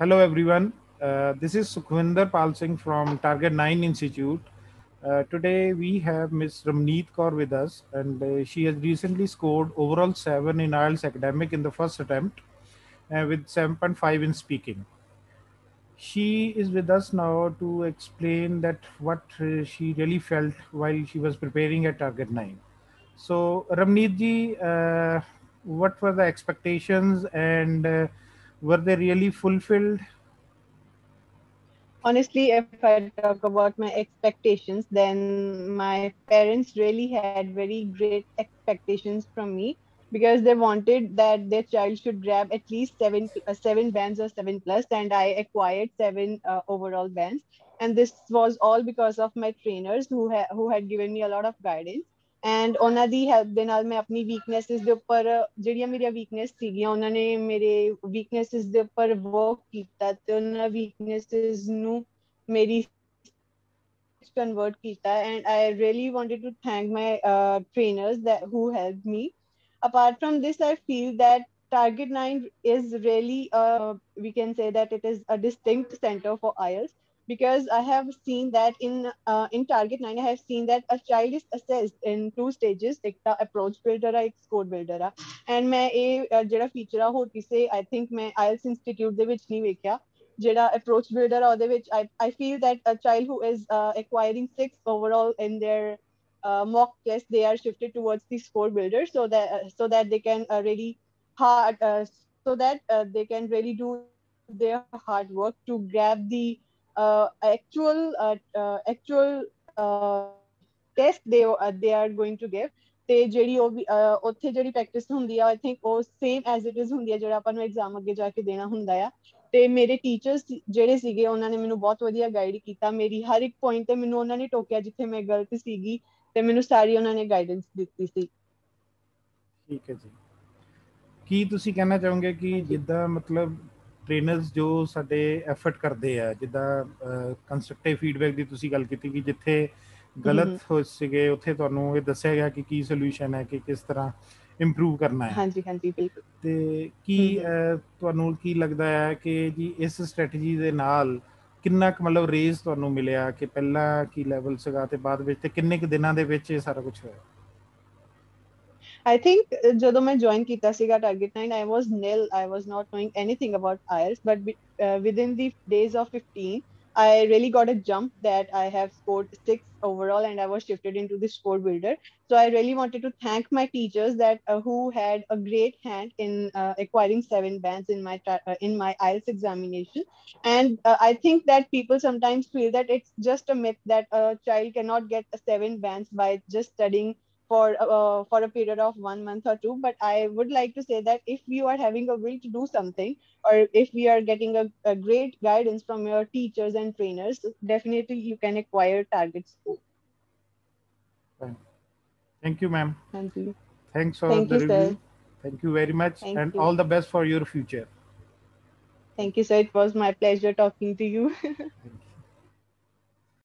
Hello, everyone. Uh, this is Sukhwinder Pal Singh from Target 9 Institute. Uh, today we have Ms. Ramneet Kaur with us, and uh, she has recently scored overall 7 in IELTS academic in the first attempt uh, with 7.5 in speaking. She is with us now to explain that what uh, she really felt while she was preparing at Target 9. So, Ramneet ji, uh, what were the expectations and were they really fulfilled? Honestly, if I talk about my expectations, then my parents really had very great expectations from me because they wanted that their child should grab at least seven uh, seven bands or seven plus, and I acquired seven uh, overall bands. And this was all because of my trainers who ha- who had given me a lot of guidance and ਉਹਨਾਂ ਦੀ help ਦੇ ਨਾਲ ਮੈਂ ਆਪਣੀ weaknesses ਦੇ ਉੱਪਰ ਜਿਹੜੀਆਂ ਮੇਰੀਆਂ ਵੀਕਨੈਸ ਸੀਗੀਆਂ ਉਹਨਾਂ ਨੇ ਮੇਰੇ ਵੀਕਨੈਸਸ ਦੇ ਉੱਪਰ ਵਰਕ ਕੀਤਾ ਤੇ ਉਹਨਾਂ ਵੀਕਨੈਸਸ ਨੂੰ ਮੇਰੀ convert ਕੀਤਾ and I really wanted to thank my uh, trainers that who helped me. Apart from this, I feel that Target 9 is really, uh, we can say that it is a distinct center for IELTS because I have seen that in uh, in Target 9, I have seen that a child is assessed in two stages, एक approach builder and एक score builder And and मैं ये जेड़ा feature है होती I think I IELTS institute the विच नहीं vekya जेड़ा approach builder or ओदे I I feel that a child who is uh, acquiring six overall in their uh, mock test they are shifted towards the score builder so that uh, so that they can uh, really hard uh, so that uh, they can really do their hard work to grab the Uh, actual uh, uh, actual test they they are going to give, ਤੇ ਜਿਹੜੀ ਉਹ ਉੱਥੇ ਜਿਹੜੀ practice ਹੁੰਦੀ ਆ I think ਉਹ same as it is ਹੁੰਦੀ ਆ, ਜਿਹੜਾ ਆਪਾਂ ਨੂੰ ਐਗਜ਼ਾਮ ਅੱਗੇ ਜਾ ਕੇ ਦੇਣਾ ਹੁੰਦਾ ਆ। ਤੇ ਮੇਰੇ ਟੀਚਰਸ ਜਿਹੜੇ ਸੀਗੇ, ਉਹਨਾਂ ਨੇ ਮੈਨੂੰ ਬਹੁਤ ਵਧੀਆ ਗਾਈਡ ਕੀਤਾ। ਮੇਰੀ ਹਰ ਇੱਕ ਪੁਆਇੰਟ ਤੇ ਮੈਨੂੰ ਉਹਨਾਂ ਨੇ ਟੋਕਿਆ, ਜਿੱਥੇ ਮੈਂ ਗਲਤ ਸੀਗੀ, ਤੇ ਮੈਨੂੰ ਸਾਰੀ ਉਹਨਾਂ ਨੇ ਗਾਈਡੈਂਸ ਦਿੱਤੀ ਸੀ। ਠੀਕ ਹੈ ਜੀ। ਕੀ ਤੁਸੀਂ ਕਹਿਣਾ ਚਾਹੋਗੇ ਕਿ ਜਿੱਦਾਂ ਮਤਲਬ ਟ੍ਰੇਨਰਸ ਜੋ ਸਾਡੇ ਐਫਰਟ ਕਰਦੇ ਆ ਜਿੱਦਾਂ ਕੰਸਟਰਕਟਿਵ ਫੀਡਬੈਕ ਦੀ ਤੁਸੀਂ ਗੱਲ ਕੀਤੀ ਕਿ ਜਿੱਥੇ ਗਲਤ ਹੋ ਸੀਗੇ ਉੱਥੇ ਤੁਹਾਨੂੰ ਇਹ ਦੱਸਿਆ ਗਿਆ ਕਿ ਕੀ ਸੋਲੂਸ਼ਨ ਹੈ ਕਿ ਕਿਸ ਤਰ੍ਹਾਂ ਇੰਪਰੂਵ ਕਰਨਾ ਹੈ। ਹਾਂਜੀ ਹਾਂਜੀ ਬਿਲਕੁਲ। ਤੇ ਕੀ ਤੁਹਾਨੂੰ ਕੀ ਲੱਗਦਾ ਹੈ ਕਿ ਜੀ ਇਸ ਸਟ੍ਰੈਟਜੀ ਦੇ ਨਾਲ ਕਿੰਨਾ ਕੁ ਮਤਲਬ ਰੇਸ ਤੁਹਾਨੂੰ ਮਿਲਿਆ ਕਿ ਪਹਿਲਾਂ ਕੀ ਲੈਵਲ ਸੀਗਾ ਤੇ ਬਾਅਦ ਵਿੱਚ ਤੇ ਕਿੰਨੇ ਕੁ ਦਿਨਾਂ ਦੇ ਵਿੱਚ ਇਹ ਸਾਰਾ ਕੁਝ ਹੋਇਆ? I think ਜਦੋਂ ਮੈਂ join ਕੀਤਾ ਸੀਗਾ Target 9 I was nil I was not knowing anything about IELTS but uh, within the days of 15 I really got a jump that I have scored six overall and I was shifted into the score builder. So I really wanted to thank my teachers that uh, who had a great hand in uh, acquiring seven bands in my uh, in my IELTS examination. And uh, I think that people sometimes feel that it's just a myth that a child cannot get seven bands by just studying for uh, for a period of one month or two but i would like to say that if you are having a will to do something or if we are getting a, a great guidance from your teachers and trainers definitely you can acquire target score thank you ma'am. Thank you. Thanks for thank the you, review. sir. thank you very much Thank and you. all the best for your future. Thank you sir. It was my pleasure talking to you